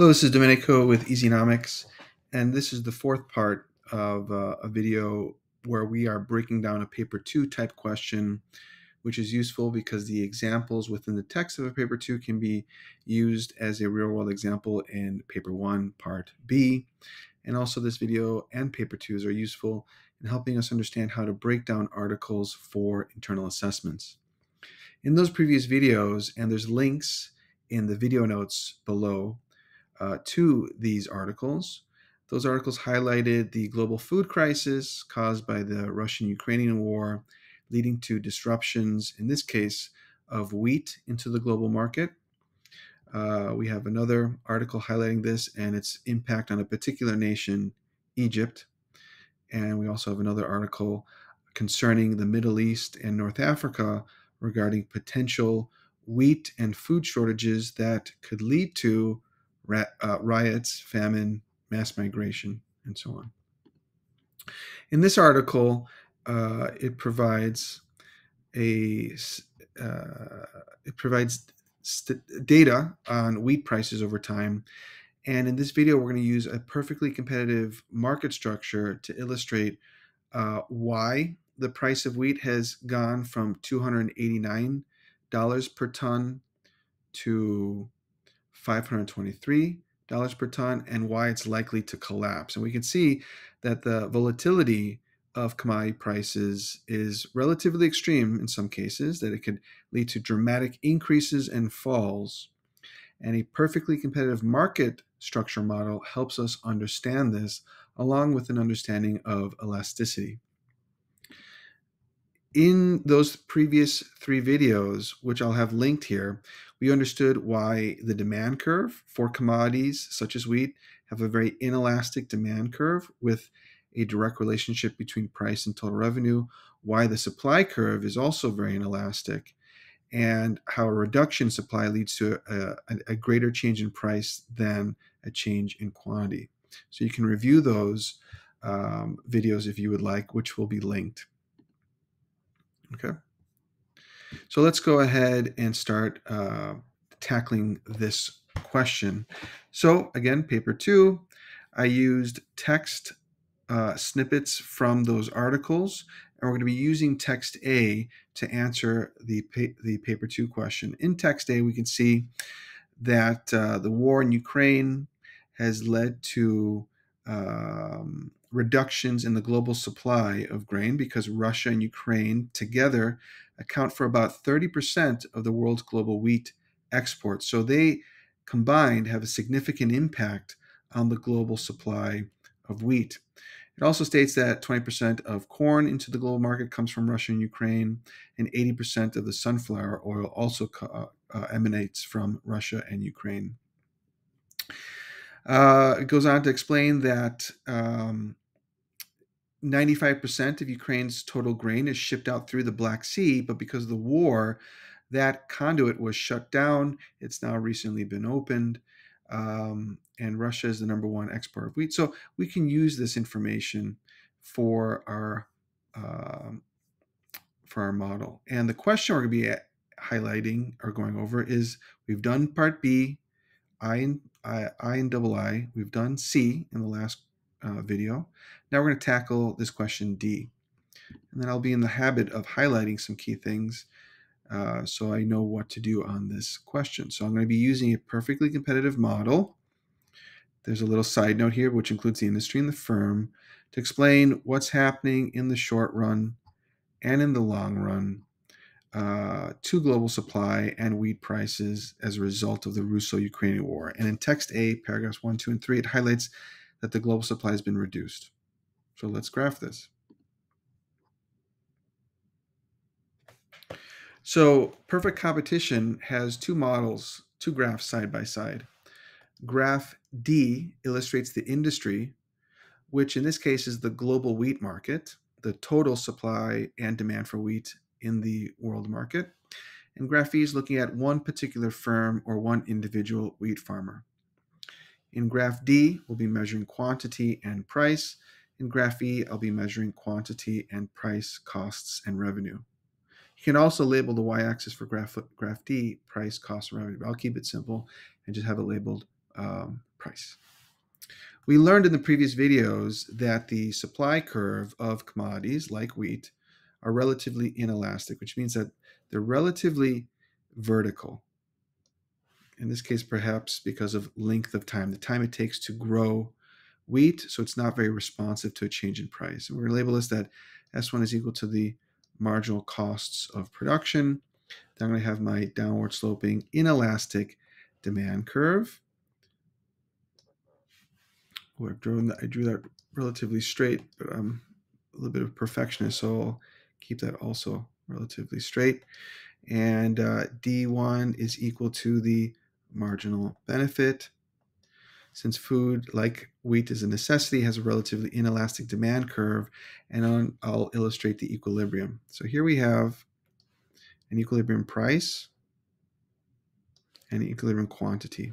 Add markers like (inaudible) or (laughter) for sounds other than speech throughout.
Hello, this is Domenico with EZ Nomics, and this is the fourth part of uh, a video where we are breaking down a paper two type question, which is useful because the examples within the text of a paper two can be used as a real world example in paper one, part B. And also, this video and paper twos are useful in helping us understand how to break down articles for internal assessments. In those previous videos, and there's links in the video notes below uh, to these articles. Those articles highlighted the global food crisis caused by the Russian Ukrainian war, leading to disruptions, in this case, of wheat into the global market. Uh, we have another article highlighting this and its impact on a particular nation, Egypt. And we also have another article concerning the Middle East and North Africa regarding potential wheat and food shortages that could lead to uh, riots, famine, mass migration, and so on. In this article, uh, it provides a uh, it provides st- data on wheat prices over time. And in this video, we're going to use a perfectly competitive market structure to illustrate uh, why the price of wheat has gone from $289 per ton to $523 per ton and why it's likely to collapse. And we can see that the volatility of commodity prices is relatively extreme in some cases, that it could lead to dramatic increases and falls. And a perfectly competitive market structure model helps us understand this, along with an understanding of elasticity in those previous three videos, which I'll have linked here, we understood why the demand curve for commodities such as wheat have a very inelastic demand curve with a direct relationship between price and total revenue, why the supply curve is also very inelastic, and how a reduction in supply leads to a, a, greater change in price than a change in quantity. So you can review those um, videos if you would like, which will be linked. Okay. So let's go ahead and start uh, tackling this question. So again, paper two, I used text uh, snippets from those articles, and we're going to be using text A to answer the, pa- the paper two question. In text A, we can see that uh, the war in Ukraine has led to um, reductions in the global supply of grain because Russia and Ukraine together account for about 30% of the world's global wheat exports. So they combined have a significant impact on the global supply of wheat. It also states that 20% of corn into the global market comes from Russia and Ukraine, and 80% of the sunflower oil also uh, uh, emanates from Russia and Ukraine. Uh, it goes on to explain that um, 95% of Ukraine's total grain is shipped out through the Black Sea, but because of the war, that conduit was shut down. It's now recently been opened, um, and Russia is the number one exporter of wheat. So we can use this information for our um, for our model. And the question we're going to be highlighting or going over is: We've done Part B, I and I, I and double I. We've done C in the last uh, video. Now we're going to tackle this question D. And then I'll be in the habit of highlighting some key things uh, so I know what to do on this question. So I'm going to be using a perfectly competitive model. There's a little side note here, which includes the industry and the firm, to explain what's happening in the short run and in the long run uh, to global supply and wheat prices as a result of the Russo Ukrainian war. And in text A, paragraphs 1, 2, and 3, it highlights that the global supply has been reduced. So let's graph this. So perfect competition has two models, two graphs side by side. Graph D illustrates the industry, which in this case is the global wheat market, the total supply and demand for wheat in the world market. And graph E is looking at one particular firm or one individual wheat farmer. In graph D, we'll be measuring quantity and price. In graph E, I'll be measuring quantity and price, costs, and revenue. You can also label the y-axis for graph, graph D, price, cost, and revenue. I'll keep it simple and just have it labeled um, price. We learned in the previous videos that the supply curve of commodities like wheat are relatively inelastic, which means that they're relatively vertical. In this case, perhaps because of length of time, the time it takes to grow wheat, so it's not very responsive to a change in price. And we're going to label this that S1 is equal to the marginal costs of production. Then I'm going to have my downward sloping inelastic demand curve. I've drawn that, I drew that relatively straight, but I'm a little bit of perfectionist, so I'll keep that also relatively straight. And uh, D1 is equal to the marginal benefit. Since food, like wheat, is a necessity, has a relatively inelastic demand curve, and I'll illustrate the equilibrium. So here we have an equilibrium price and an equilibrium quantity.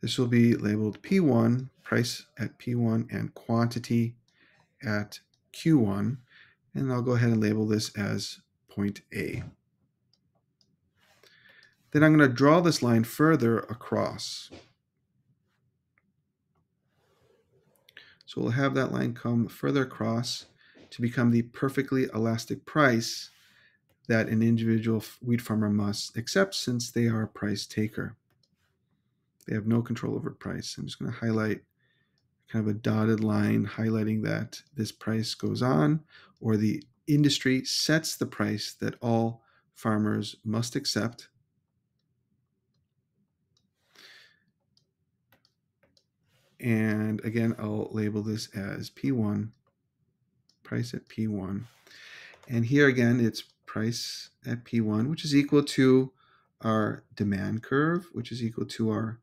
This will be labeled P1, price at P1, and quantity at Q1. And I'll go ahead and label this as point A. Then I'm going to draw this line further across. So we'll have that line come further across to become the perfectly elastic price that an individual wheat farmer must accept since they are a price taker. They have no control over price. I'm just going to highlight kind of a dotted line highlighting that this price goes on or the industry sets the price that all farmers must accept. And again, I'll label this as P1, price at P1. And here again, it's price at P1, which is equal to our demand curve, which is equal to our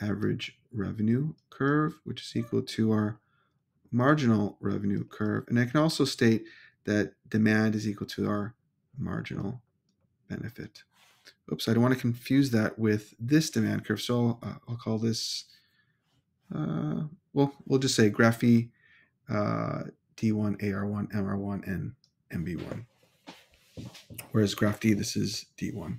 average revenue curve, which is equal to our marginal revenue curve. And I can also state that demand is equal to our marginal benefit. Oops, I don't want to confuse that with this demand curve. So uh, I'll call this, uh, well, we'll just say graph E, uh, D1, AR1, MR1, and MB1. Whereas graph D, this is D1.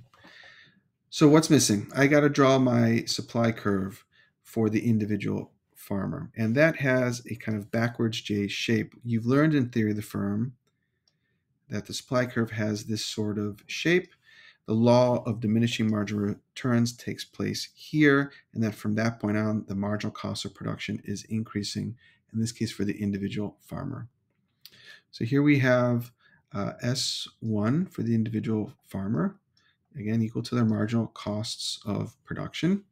So what's missing? I got to draw my supply curve for the individual farmer. And that has a kind of backwards J shape. You've learned in theory of the firm that the supply curve has this sort of shape. The law of diminishing marginal returns takes place here, and that from that point on, the marginal cost of production is increasing, in this case for the individual farmer. So here we have uh, S1 for the individual farmer again equal to their marginal costs of production.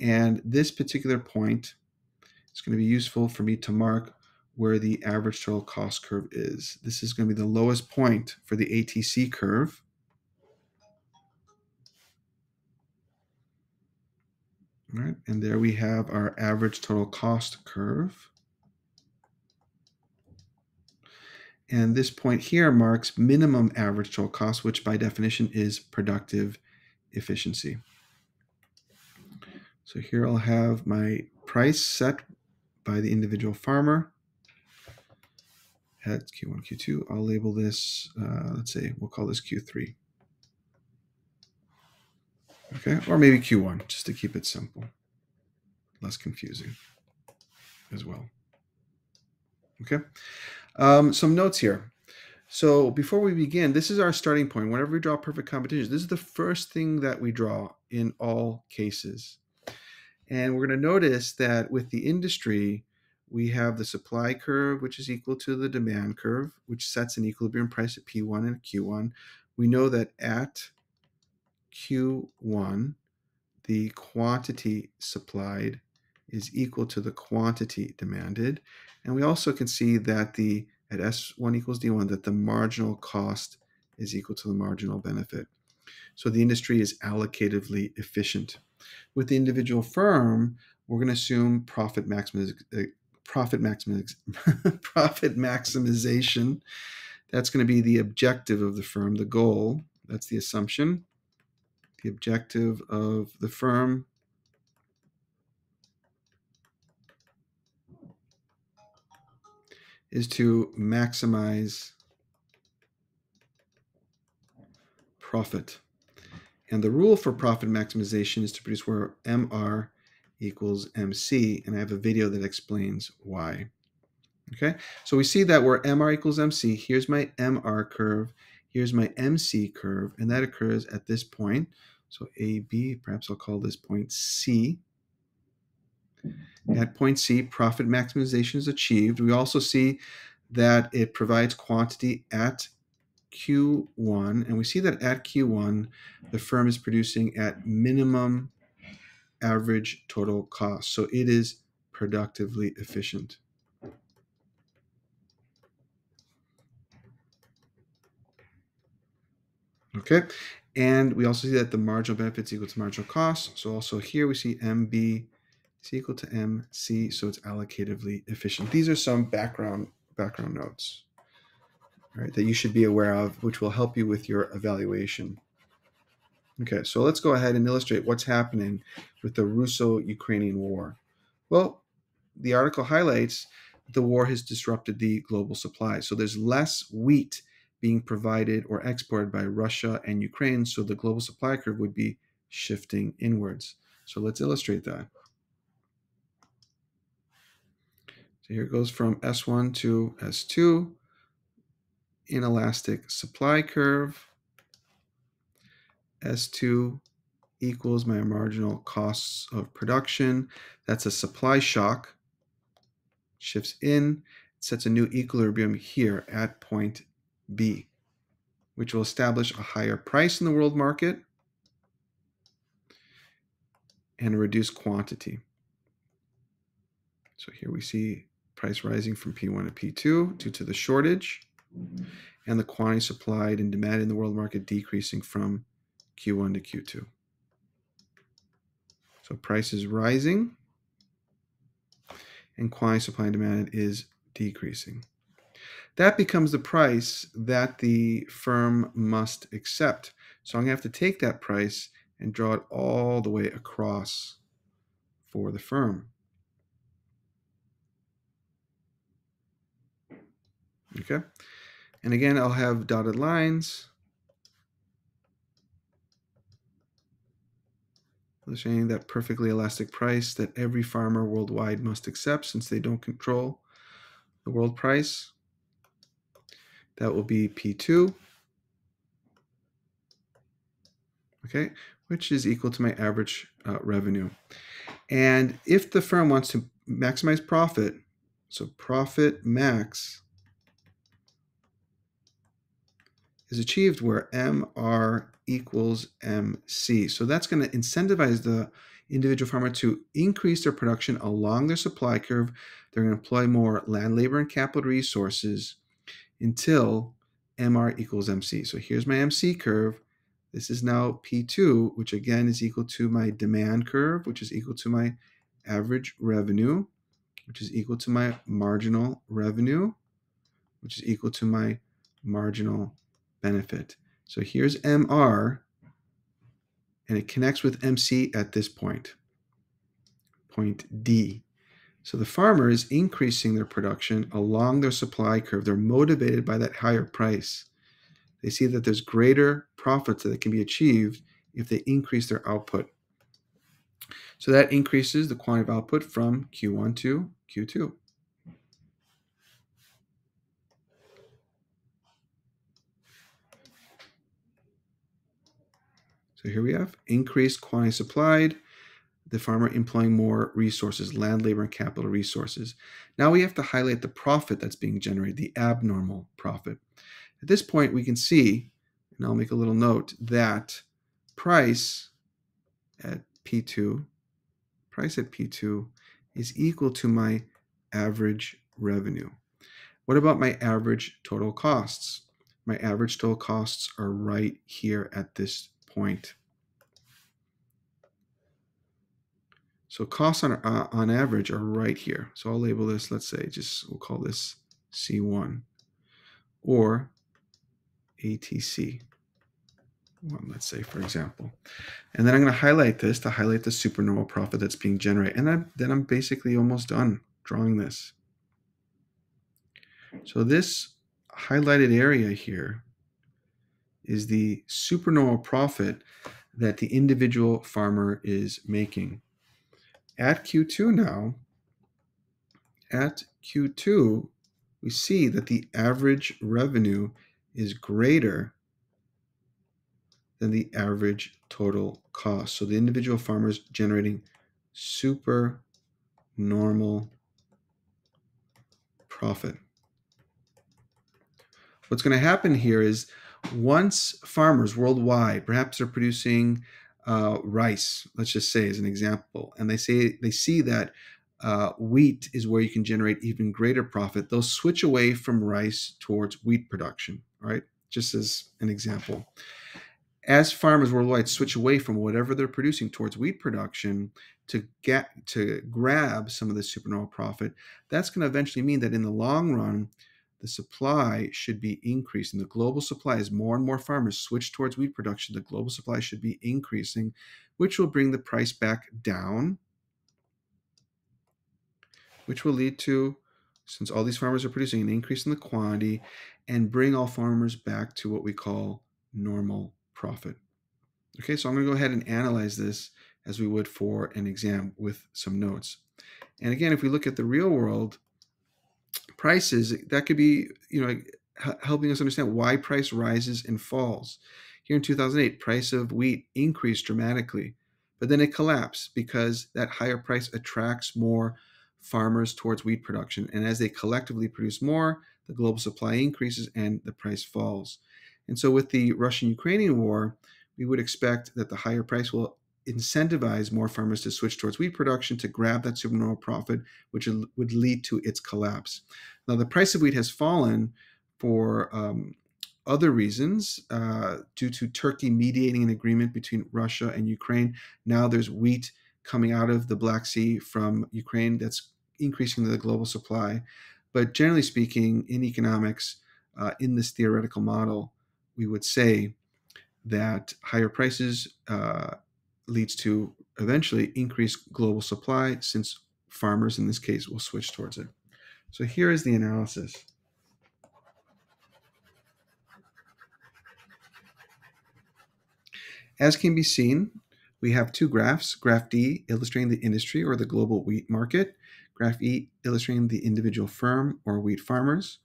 And this particular point is going to be useful for me to mark where the average total cost curve is. This is going to be the lowest point for the ATC curve. All right, and there we have our average total cost curve. And this point here marks minimum average total cost, which by definition is productive efficiency. So here I'll have my price set by the individual farmer at Q1, Q2. I'll label this, uh, let's say, we'll call this Q3. Okay, or maybe Q1, just to keep it simple, less confusing as well. Okay. Um, some notes here. So before we begin, this is our starting point. Whenever we draw perfect competition, this is the first thing that we draw in all cases. And we're going to notice that with the industry, we have the supply curve, which is equal to the demand curve, which sets an equilibrium price at P1 and Q1. We know that at Q1, the quantity supplied is equal to the quantity demanded. And we also can see that the at S1 equals D1 that the marginal cost is equal to the marginal benefit. So the industry is allocatively efficient. With the individual firm, we're going to assume profit maximiz- uh, profit maximiz- (laughs) profit maximization. That's going to be the objective of the firm, the goal. That's the assumption. The objective of the firm is to maximize profit. And the rule for profit maximization is to produce where MR equals MC. And I have a video that explains why. Okay, so we see that where MR equals MC, here's my MR curve, here's my MC curve, and that occurs at this point. So AB, perhaps I'll call this point C. At point C, profit maximization is achieved. We also see that it provides quantity at Q1, and we see that at Q1, the firm is producing at minimum average total cost. So it is productively efficient. Okay, and we also see that the marginal benefits equal to marginal cost. So also here we see MB is equal to MC, so it's allocatively efficient. These are some background background notes right, that you should be aware of, which will help you with your evaluation. Okay, so let's go ahead and illustrate what's happening with the Russo-Ukrainian war. Well, the article highlights the war has disrupted the global supply. So there's less wheat being provided or exported by Russia and Ukraine, so the global supply curve would be shifting inwards. So let's illustrate that. So here it goes from S1 to S2, inelastic supply curve. S2 equals my marginal costs of production. That's a supply shock. Shifts in, sets a new equilibrium here at point B, which will establish a higher price in the world market and a reduced quantity. So here we see price rising from P1 to P2 due to the shortage and the quantity supplied and demand in the world market decreasing from Q1 to Q2. So price is rising and quantity supply and demand is decreasing. That becomes the price that the firm must accept. So I'm going to have to take that price and draw it all the way across for the firm. Okay. And again, I'll have dotted lines. Showing that perfectly elastic price that every farmer worldwide must accept since they don't control the world price. That will be P2. Okay, which is equal to my average uh, revenue. And if the firm wants to maximize profit, so profit max is achieved where MR equals MC. So that's going to incentivize the individual farmer to increase their production along their supply curve. They're going to employ more land, labor, and capital resources until MR equals MC. So here's my MC curve. This is now P2, which again is equal to my demand curve, which is equal to my average revenue, which is equal to my marginal revenue, which is equal to my marginal benefit. So here's MR, and it connects with MC at this point, point D. So the farmer is increasing their production along their supply curve. They're motivated by that higher price. They see that there's greater profits that can be achieved if they increase their output. So that increases the quantity of output from Q1 to Q2. So here we have increased quantity supplied, the farmer employing more resources, land, labor, and capital resources. Now we have to highlight the profit that's being generated, the abnormal profit. At this point, we can see, and I'll make a little note, that price at P2, price at P2 is equal to my average revenue. What about my average total costs? My average total costs are right here at this point. So costs on, uh, on average are right here. So I'll label this, let's say, just we'll call this C1 or ATC. One, let's say, for example. And then I'm going to highlight this to highlight the supernormal profit that's being generated. And I'm, then I'm basically almost done drawing this. So this highlighted area here is the supernormal profit that the individual farmer is making. At Q2 now, at Q2, we see that the average revenue is greater than the average total cost. So the individual farmer is generating super normal profit. What's going to happen here is once farmers worldwide, perhaps they're producing uh, rice, let's just say as an example, and they say they see that uh, wheat is where you can generate even greater profit, they'll switch away from rice towards wheat production, right? Just as an example. As farmers worldwide switch away from whatever they're producing towards wheat production to get to grab some of the supernormal profit, that's going to eventually mean that in the long run, the supply should be increasing. The global supply, as more and more farmers switch towards wheat production, the global supply should be increasing, which will bring the price back down which will lead to, since all these farmers are producing, an increase in the quantity and bring all farmers back to what we call normal profit. Okay, so I'm going to go ahead and analyze this as we would for an exam with some notes. And again, if we look at the real world prices, that could be, you know, helping us understand why price rises and falls. Here in 2008, price of wheat increased dramatically, but then it collapsed because that higher price attracts more farmers towards wheat production. And as they collectively produce more, the global supply increases and the price falls. And so, with the Russian Ukrainian war, we would expect that the higher price will incentivize more farmers to switch towards wheat production to grab that supernormal profit, which would lead to its collapse. Now, the price of wheat has fallen for um, other reasons uh, due to Turkey mediating an agreement between Russia and Ukraine. Now there's wheat coming out of the Black Sea from Ukraine that's increasing the global supply. But generally speaking, in economics, uh, in this theoretical model, we would say that higher prices uh, leads to eventually increased global supply since farmers in this case will switch towards it. So here is the analysis. As can be seen, we have two graphs, graph D illustrating the industry or the global wheat market, graph E illustrating the individual firm or wheat farmers.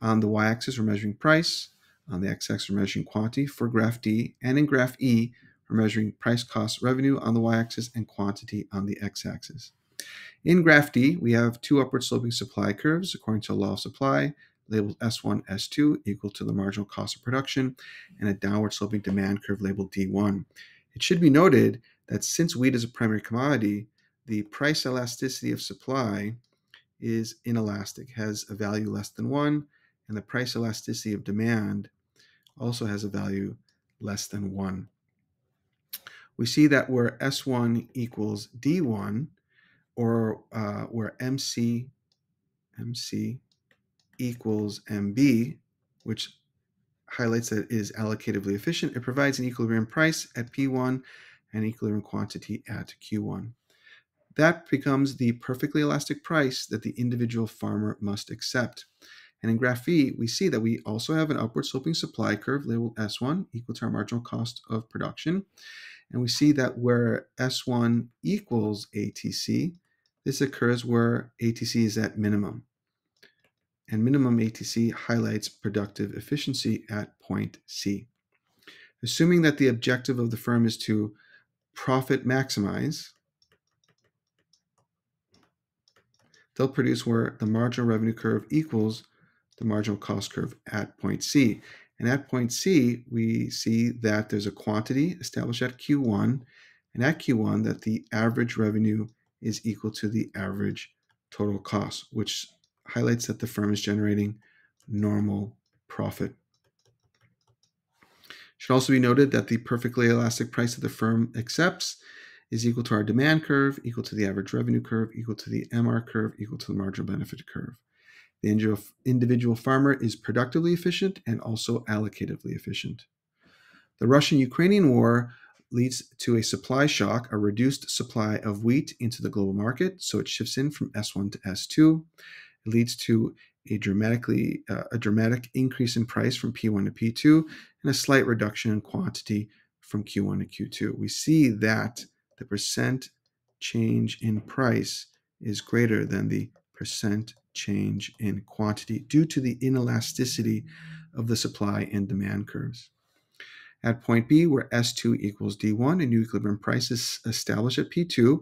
On the y-axis, we're measuring price. On the x-axis, we're measuring quantity for graph D. And in graph E, we're measuring price, cost, revenue on the y-axis and quantity on the x-axis. In graph D, we have two upward sloping supply curves according to a law of supply labeled S1, S2 equal to the marginal cost of production, and a downward sloping demand curve labeled D1. It should be noted that since wheat is a primary commodity, the price elasticity of supply is inelastic, has a value less than one, and the price elasticity of demand also has a value less than one. We see that where S1 equals D1, or uh, where MC, MC equals MB, which highlights that it is allocatively efficient. It provides an equilibrium price at P1 and equilibrium quantity at Q1. That becomes the perfectly elastic price that the individual farmer must accept. And in graph E, we see that we also have an upward sloping supply curve labeled S1 equal to our marginal cost of production. And we see that where S1 equals ATC, this occurs where ATC is at minimum and minimum ATC highlights productive efficiency at point C. Assuming that the objective of the firm is to profit maximize, they'll produce where the marginal revenue curve equals the marginal cost curve at point C. And at point C, we see that there's a quantity established at Q1, and at Q1 that the average revenue is equal to the average total cost, which highlights that the firm is generating normal profit. Should also be noted that the perfectly elastic price that the firm accepts is equal to our demand curve, equal to the average revenue curve, equal to the MR curve, equal to the marginal benefit curve. The individual farmer is productively efficient and also allocatively efficient. The Russian Ukrainian war leads to a supply shock, a reduced supply of wheat into the global market. So it shifts in from S1 to S2. It leads to a dramatically uh, a dramatic increase in price from P1 to P2 and a slight reduction in quantity from Q1 to Q2. We see that the percent change in price is greater than the percent change in quantity due to the inelasticity of the supply and demand curves. At point B, where S2 equals D1 and new equilibrium price is established at P2,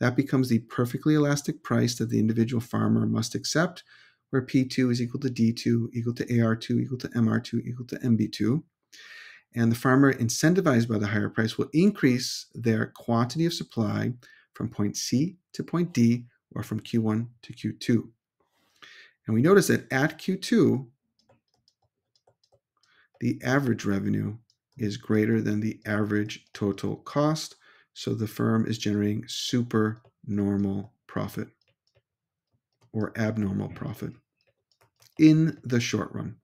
that becomes the perfectly elastic price that the individual farmer must accept, where P2 is equal to D2, equal to AR2, equal to MR2, equal to MB2. And the farmer incentivized by the higher price will increase their quantity of supply from point C to point D or from Q1 to Q2. And we notice that at Q2, the average revenue is greater than the average total cost. So the firm is generating super normal profit or abnormal profit in the short run.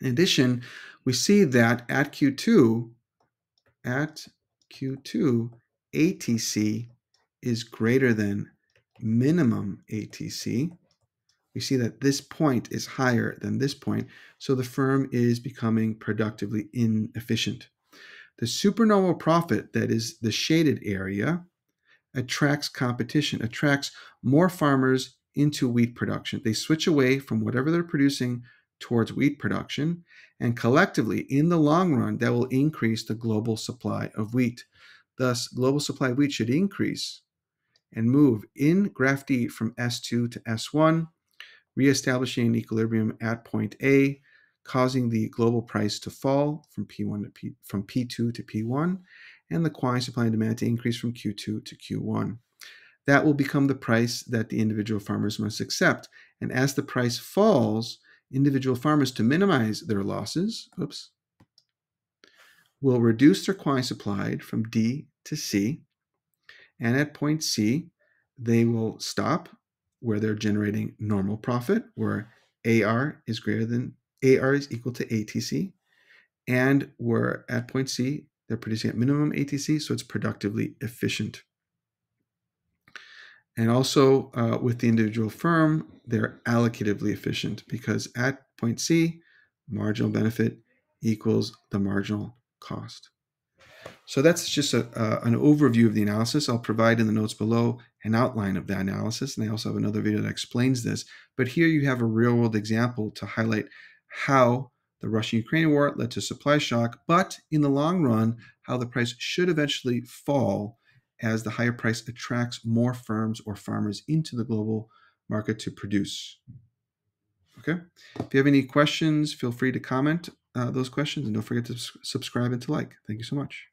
In addition, we see that at Q2, at Q2, ATC is greater than minimum ATC we see that this point is higher than this point, so the firm is becoming productively inefficient. The supernormal profit, that is the shaded area, attracts competition, attracts more farmers into wheat production. They switch away from whatever they're producing towards wheat production, and collectively, in the long run, that will increase the global supply of wheat. Thus, global supply of wheat should increase and move in graph D from S2 to S1 reestablishing an equilibrium at point A, causing the global price to fall from P1 to P, from P2 to P1, and the quantity supply and demand to increase from Q2 to Q1. That will become the price that the individual farmers must accept. And as the price falls, individual farmers, to minimize their losses, oops, will reduce their quantity supplied from D to C. And at point C, they will stop where they're generating normal profit, where AR is greater than AR is equal to ATC, and where at point C they're producing at minimum ATC, so it's productively efficient. And also uh, with the individual firm, they're allocatively efficient because at point C, marginal benefit equals the marginal cost. So that's just a, uh, an overview of the analysis. I'll provide in the notes below an outline of that analysis, and I also have another video that explains this. But here you have a real world example to highlight how the Russian Ukrainian war led to supply shock, but in the long run, how the price should eventually fall as the higher price attracts more firms or farmers into the global market to produce. Okay. If you have any questions, feel free to comment uh, those questions and don't forget to subscribe and to like. Thank you so much.